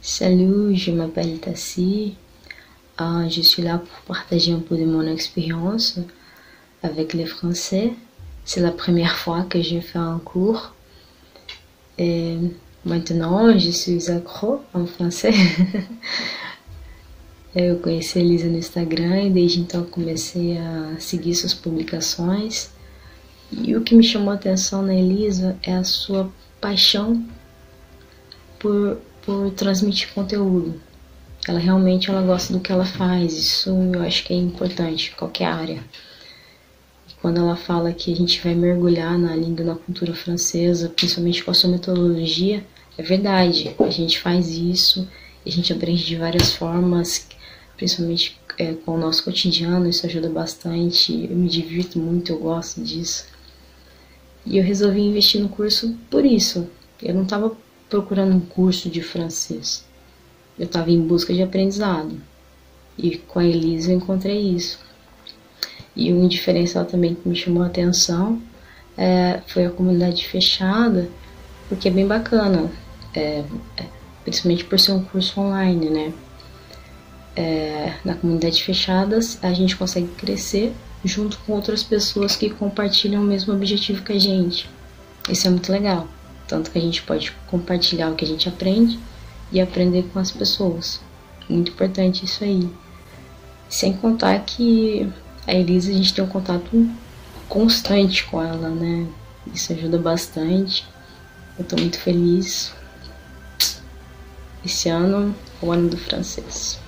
Salut, je m'appelle Tassi. Euh, je suis là pour partager un peu de mon expérience avec les Français. C'est la première fois que je fais un cours. Et maintenant, je suis accro en français. Eu conheci a Elisa no Instagram e desde então comecei a seguir suas publicações. E o que me chamou a atenção na Elisa é a sua paixão por transmitir conteúdo. Ela realmente ela gosta do que ela faz, isso eu acho que é importante qualquer área. E quando ela fala que a gente vai mergulhar na língua na cultura francesa, principalmente com a sua metodologia, é verdade, a gente faz isso, a gente aprende de várias formas, principalmente é, com o nosso cotidiano, isso ajuda bastante, eu me divirto muito, eu gosto disso. E eu resolvi investir no curso por isso. Eu não estava procurando um curso de francês. Eu estava em busca de aprendizado. E com a Elisa eu encontrei isso. E um diferencial também que me chamou a atenção é, foi a comunidade fechada, porque é bem bacana, é, é, principalmente por ser um curso online, né? É, na comunidade fechadas a gente consegue crescer junto com outras pessoas que compartilham o mesmo objetivo que a gente. Isso é muito legal. Tanto que a gente pode compartilhar o que a gente aprende e aprender com as pessoas. Muito importante isso aí. Sem contar que a Elisa a gente tem um contato constante com ela, né? Isso ajuda bastante. Eu tô muito feliz. Esse ano, o ano do francês.